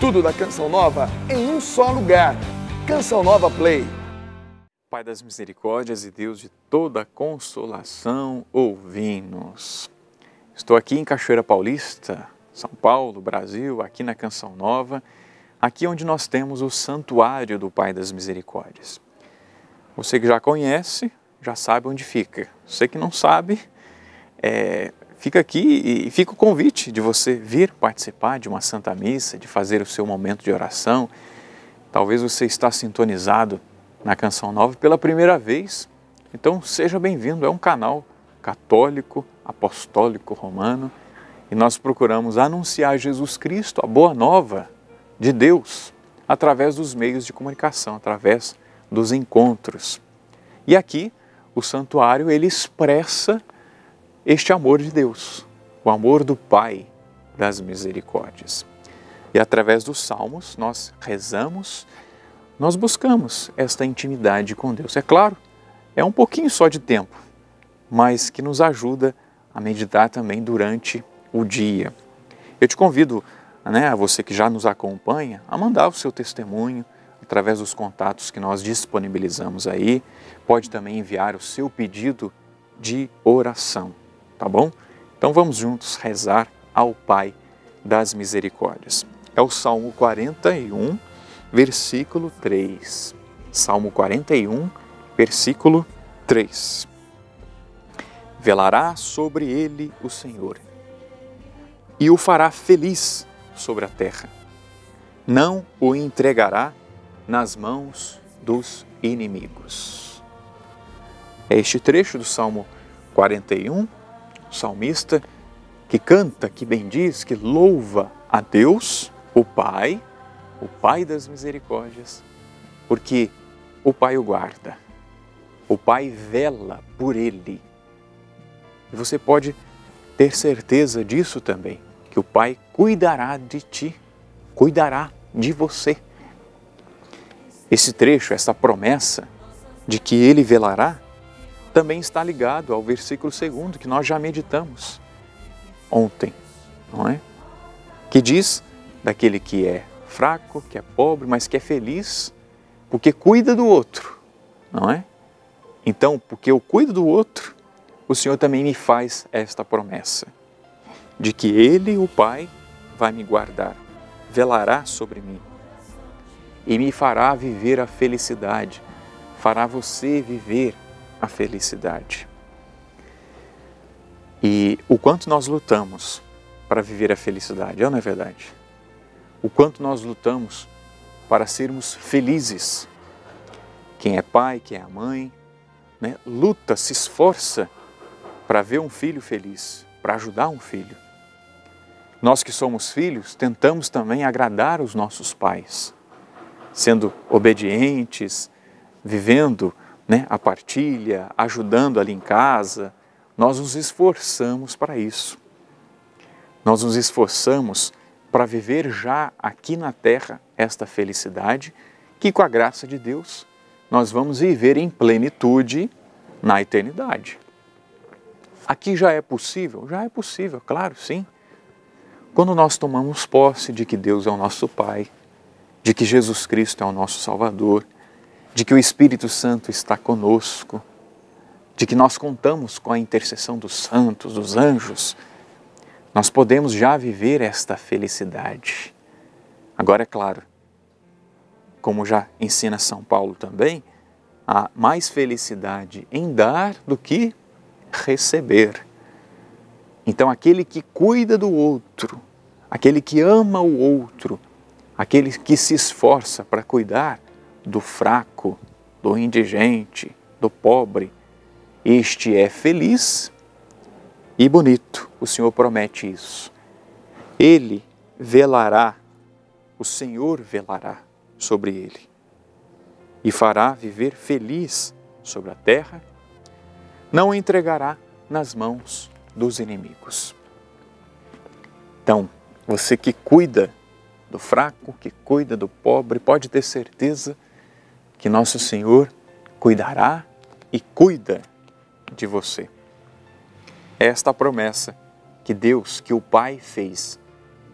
Tudo da Canção Nova em um só lugar. Canção Nova Play. Pai das misericórdias e Deus de toda consolação, ouvi-nos. Estou aqui em Cachoeira Paulista, São Paulo, Brasil, aqui na Canção Nova, aqui onde nós temos o Santuário do Pai das Misericórdias. Você que já conhece, já sabe onde fica. Você que não sabe, é, fica aqui e fica o convite de você vir participar de uma Santa Missa, de fazer o seu momento de oração. Talvez você está sintonizado na Canção Nova pela primeira vez, então seja bem-vindo. É um canal católico, apostólico, romano e nós procuramos anunciar Jesus Cristo, a boa nova de Deus, através dos meios de comunicação, através dos encontros. E aqui o santuário ele expressa este amor de Deus, o amor do Pai das misericórdias. E através dos salmos nós rezamos, nós buscamos esta intimidade com Deus. É claro, é um pouquinho só de tempo, mas que nos ajuda a meditar também durante o dia. Eu te convido, né, a você que já nos acompanha, a mandar o seu testemunho através dos contatos que nós disponibilizamos aí. Pode também enviar o seu pedido de oração tá bom? Então vamos juntos rezar ao Pai das Misericórdias. É o Salmo 41, versículo 3. Salmo 41, versículo 3. Velará sobre ele o Senhor e o fará feliz sobre a terra. Não o entregará nas mãos dos inimigos. É este trecho do Salmo 41 salmista que canta, que bendiz, que louva a Deus, o Pai, o Pai das misericórdias, porque o Pai o guarda, o Pai vela por ele. E você pode ter certeza disso também, que o Pai cuidará de ti, cuidará de você. Esse trecho, essa promessa de que ele velará, também está ligado ao versículo segundo que nós já meditamos ontem, não é? Que diz daquele que é fraco, que é pobre, mas que é feliz, porque cuida do outro, não é? Então, porque eu cuido do outro, o Senhor também me faz esta promessa de que Ele, o Pai, vai me guardar, velará sobre mim e me fará viver a felicidade, fará você viver a felicidade. E o quanto nós lutamos para viver a felicidade, não é verdade? O quanto nós lutamos para sermos felizes. Quem é pai, quem é mãe, né, luta, se esforça para ver um filho feliz, para ajudar um filho. Nós que somos filhos, tentamos também agradar os nossos pais, sendo obedientes, vivendo né, a partilha, ajudando ali em casa, nós nos esforçamos para isso. Nós nos esforçamos para viver já aqui na terra esta felicidade que, com a graça de Deus, nós vamos viver em plenitude na eternidade. Aqui já é possível? Já é possível, claro, sim. Quando nós tomamos posse de que Deus é o nosso Pai, de que Jesus Cristo é o nosso Salvador, de que o Espírito Santo está conosco, de que nós contamos com a intercessão dos santos, dos anjos, nós podemos já viver esta felicidade. Agora, é claro, como já ensina São Paulo também, há mais felicidade em dar do que receber. Então, aquele que cuida do outro, aquele que ama o outro, aquele que se esforça para cuidar, do fraco, do indigente, do pobre. Este é feliz e bonito. O Senhor promete isso. Ele velará, o Senhor velará sobre ele e fará viver feliz sobre a terra, não o entregará nas mãos dos inimigos. Então, você que cuida do fraco, que cuida do pobre, pode ter certeza que nosso Senhor cuidará e cuida de você. É esta promessa que Deus, que o Pai fez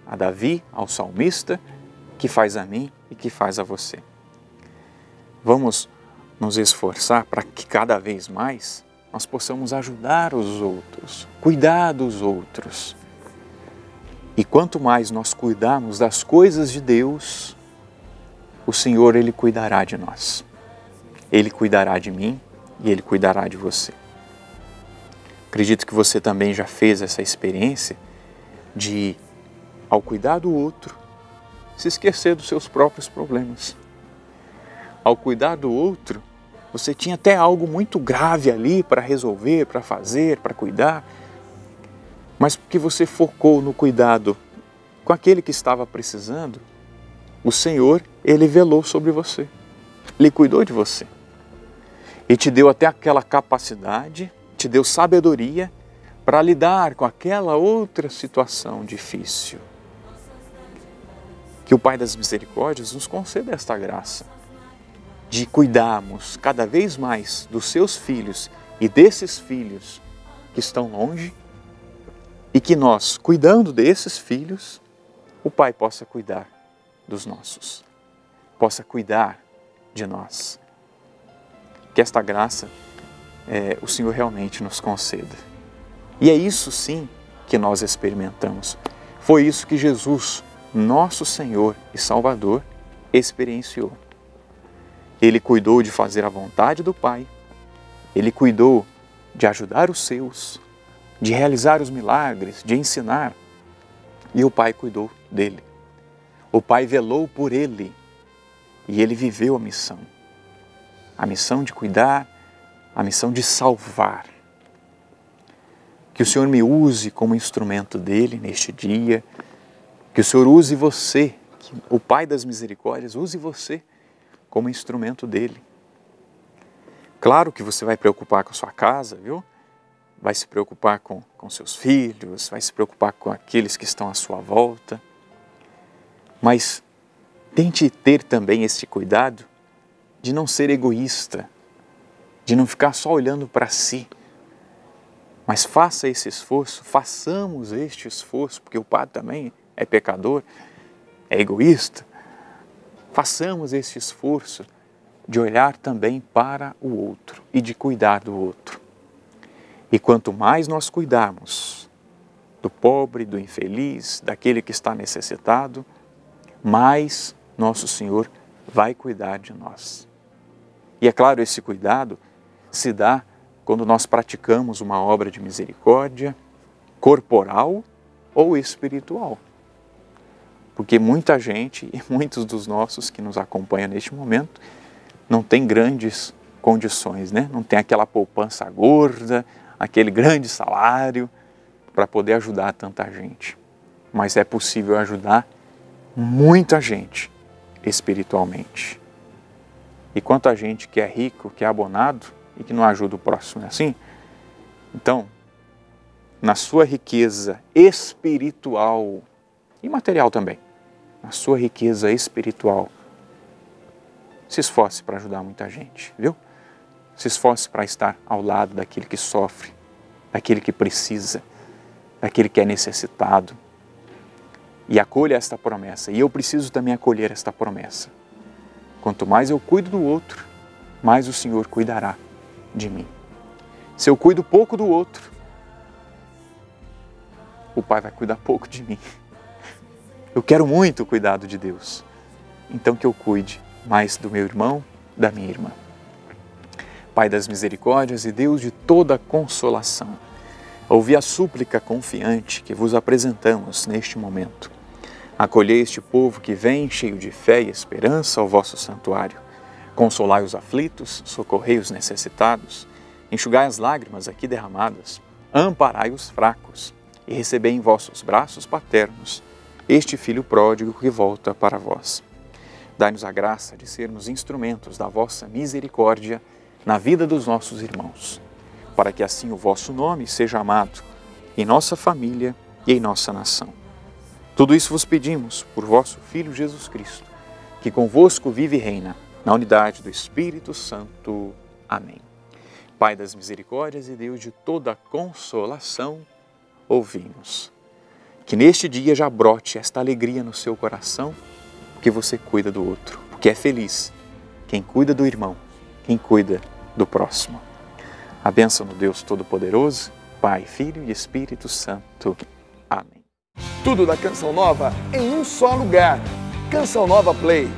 a Davi, ao salmista, que faz a mim e que faz a você. Vamos nos esforçar para que cada vez mais nós possamos ajudar os outros, cuidar dos outros. E quanto mais nós cuidarmos das coisas de Deus, o Senhor ele cuidará de nós. Ele cuidará de mim e ele cuidará de você. Acredito que você também já fez essa experiência de, ao cuidar do outro, se esquecer dos seus próprios problemas. Ao cuidar do outro, você tinha até algo muito grave ali para resolver, para fazer, para cuidar, mas porque você focou no cuidado com aquele que estava precisando, o Senhor, ele velou sobre você. Ele cuidou de você. E te deu até aquela capacidade, te deu sabedoria para lidar com aquela outra situação difícil. Que o Pai das Misericórdias nos conceda esta graça de cuidarmos cada vez mais dos seus filhos e desses filhos que estão longe e que nós, cuidando desses filhos, o Pai possa cuidar dos nossos, possa cuidar de nós. Que esta graça é, o Senhor realmente nos conceda. E é isso sim que nós experimentamos. Foi isso que Jesus, nosso Senhor e Salvador, experienciou. Ele cuidou de fazer a vontade do Pai, ele cuidou de ajudar os seus, de realizar os milagres, de ensinar, e o Pai cuidou dele. O Pai velou por ele e ele viveu a missão. A missão de cuidar, a missão de salvar. Que o Senhor me use como instrumento dele neste dia, que o Senhor use você, o Pai das misericórdias use você como instrumento dele. Claro que você vai preocupar com a sua casa, viu? Vai se preocupar com, com seus filhos, vai se preocupar com aqueles que estão à sua volta. Mas tente ter também esse cuidado de não ser egoísta, de não ficar só olhando para si. Mas faça esse esforço, façamos este esforço, porque o Pai também é pecador, é egoísta, façamos esse esforço de olhar também para o outro e de cuidar do outro. E quanto mais nós cuidarmos do pobre, do infeliz, daquele que está necessitado, mais nosso Senhor vai cuidar de nós. E é claro, esse cuidado se dá quando nós praticamos uma obra de misericórdia corporal ou espiritual porque muita gente e muitos dos nossos que nos acompanham neste momento não tem grandes condições, né? Não tem aquela poupança gorda, aquele grande salário para poder ajudar tanta gente. Mas é possível ajudar muita gente espiritualmente. E quanto a gente que é rico, que é abonado e que não ajuda o próximo, é assim? Então, na sua riqueza espiritual e material também, a sua riqueza espiritual. Se esforce para ajudar muita gente, viu? Se esforce para estar ao lado daquele que sofre, daquele que precisa, daquele que é necessitado. E acolha esta promessa. E eu preciso também acolher esta promessa. Quanto mais eu cuido do outro, mais o Senhor cuidará de mim. Se eu cuido pouco do outro, o Pai vai cuidar pouco de mim. Eu quero muito o cuidado de Deus. Então que eu cuide mais do meu irmão, da minha irmã. Pai das misericórdias e Deus de toda consolação, ouvi a súplica confiante que vos apresentamos neste momento. Acolhei este povo que vem cheio de fé e esperança ao vosso santuário. Consolai os aflitos, socorrei os necessitados, enxugai as lágrimas aqui derramadas, amparai os fracos e recebei em vossos braços paternos este filho pródigo que volta para vós. Dai-nos a graça de sermos instrumentos da vossa misericórdia na vida dos nossos irmãos, para que assim o vosso nome seja amado em nossa família e em nossa nação. Tudo isso vos pedimos por vosso Filho Jesus Cristo, que convosco vive e reina, na unidade do Espírito Santo. Amém. Pai das misericórdias e Deus de toda consolação, ouvimos. Que neste dia já brote esta alegria no seu coração, porque você cuida do outro, porque é feliz quem cuida do irmão, quem cuida do próximo. A bênção do Deus Todo-Poderoso, Pai, Filho e Espírito Santo. Amém. Tudo da Canção Nova em um só lugar. Canção Nova Play.